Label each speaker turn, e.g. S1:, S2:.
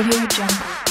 S1: Audio Jungle.